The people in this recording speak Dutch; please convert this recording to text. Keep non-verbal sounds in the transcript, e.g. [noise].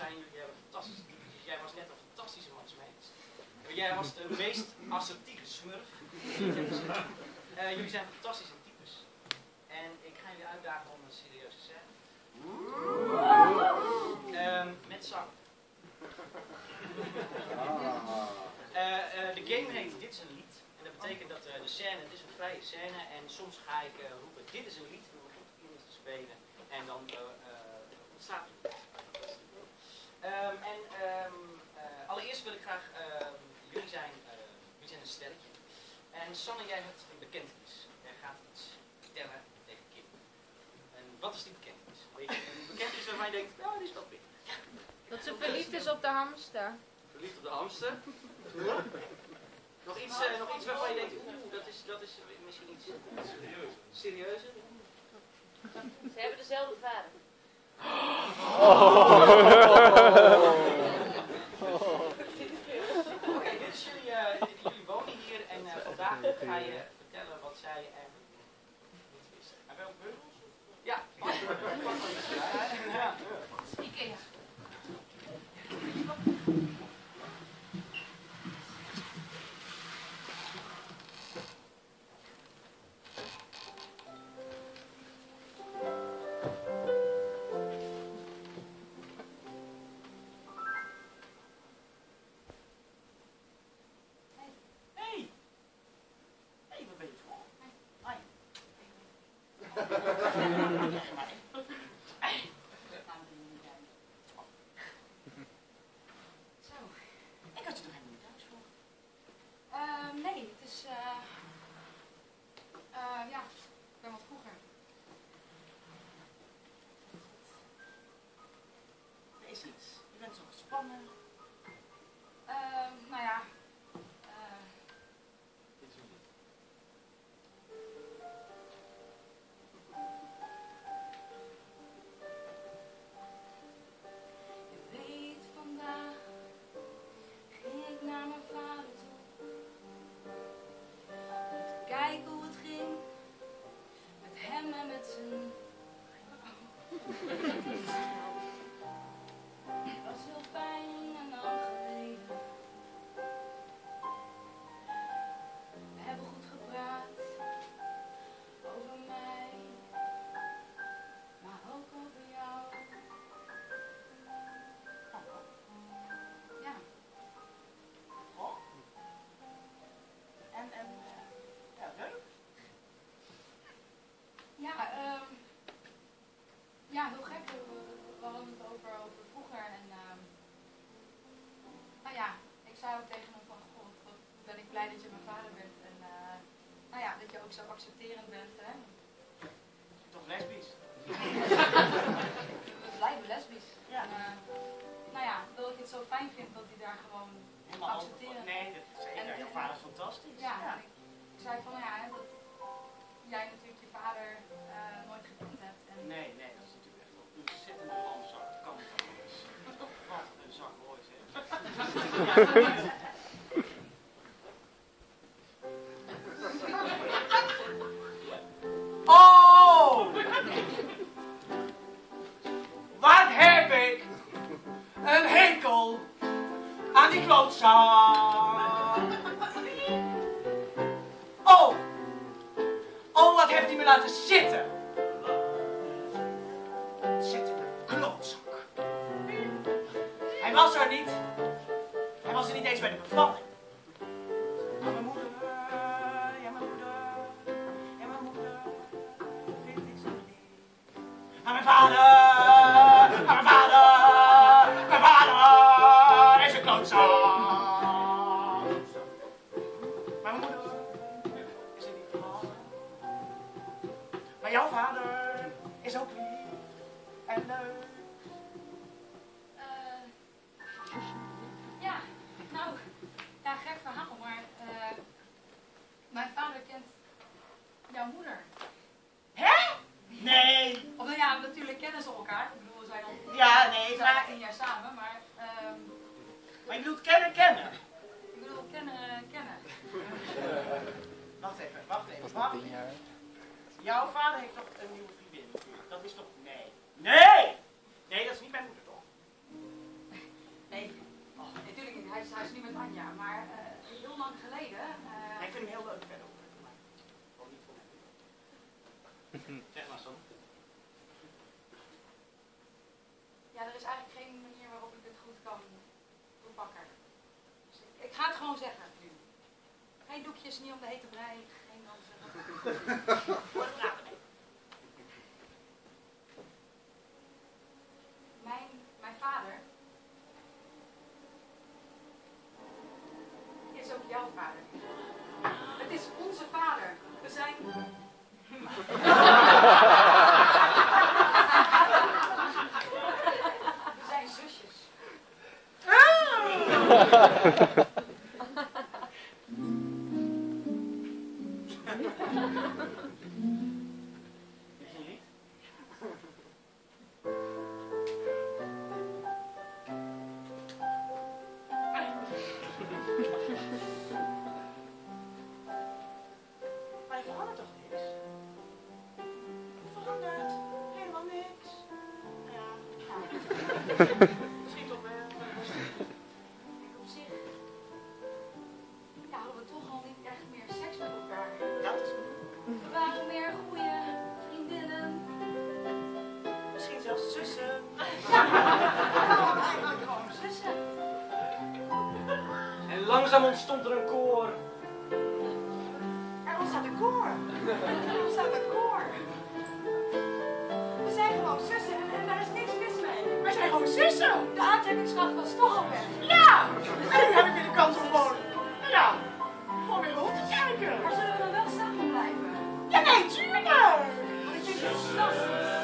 zijn jullie hebben fantastische typetjes. Jij was net een fantastische man, Jij was de meest assertieve smurf. [laughs] Eh, jullie zijn fantastische types. En ik ga jullie uitdagen om een serieuze scène. Ehm, met zang. Ah. Eh, eh, de game heet Dit is een lied. En dat betekent dat de scène, het is een vrije scène. En soms ga ik roepen, dit is een lied. om dan begint iemand te spelen. En dan Sanne, jij hebt een bekentenis. Jij gaat iets vertellen tegen Kim. En wat is die bekentenis? Weet je, een bekentenis waarvan je denkt, nou, die is wel binnen. Dat ze verliefd is op de hamster. Verliefd op de hamster. nog, iets, eh, nog iets waarvan je denkt, oeh, dat is, dat is misschien iets serieuzer. Ze hebben dezelfde vader. [laughs] hem ook zo accepterend bent. Hè. Toch lesbisch? [laughs] We blijven lesbisch. Ja. En, eh, nou ja, dat ik het zo fijn vind dat hij daar gewoon Helemaal accepteren. open voor- Nee, dat is zeker. En- Jouw vader is fantastisch. Ja, ik, ik zei van nou ja, dat jij natuurlijk je vader eh, nooit gekend hebt. En, Nee, nee, dat is natuurlijk echt een ontzettende lamzak. Dat kan niet anders. Wat een zak mooi zeg. [laughs] [laughs] aan die klootzak. Oh! Oh, wat heeft hij me laten zitten? Zit in een klootzak. Hij was er niet. Hij was er niet eens bij de bevalling. Maar jouw vader is ook lief en leuk. eh, ja, nou, ja, gek verhaal, maar eh, mijn vader kent jouw moeder. Hè? Nee. Of nou ja, natuurlijk kennen ze elkaar. Ik bedoel, we zijn al Ja, nee, zijn maar, tien jaar samen, maar ehm, maar je bedoelt kennen, kennen. ik bedoel, kennen, kennen. Wacht even, wacht even, wacht even. Jouw vader heeft toch een nieuwe vriendin? Dat is toch... Nee. Nee! Nee, dat is niet mijn moeder toch? Nee, oh, natuurlijk niet. Hij is, hij is nu met Anja, maar eh, heel lang geleden. eh, ik vind hem heel leuk verder. Maar gewoon niet voor mij. [laughs] Zeg maar zo. ja, er is eigenlijk geen manier waarop ik dit goed kan toepakken. Dus ik, ik ga het gewoon zeggen nu. Geen doekjes, niet om de hete brei, geen dansen. [laughs] Voor het praten. Mijn, mijn vader is ook jouw vader. Het is onze vader. We zijn. [laughs] We zijn zusjes. Misschien toch wel. Op zich. Ja, hadden we toch al niet echt meer seks met elkaar. Dat goed. We waren meer goede vriendinnen. Misschien zelfs zussen. Nou, eigenlijk gewoon zussen. En langzaam ontstond er een. Gewoon zussen. De aantrekkingskracht was toch al weg. Ja. En nu heb ik weer de kans om gewoon, ja, gewoon weer rond te kijken. Maar zullen we dan wel samen blijven? Ja, nee, tuurlijk. Want het fantastisch.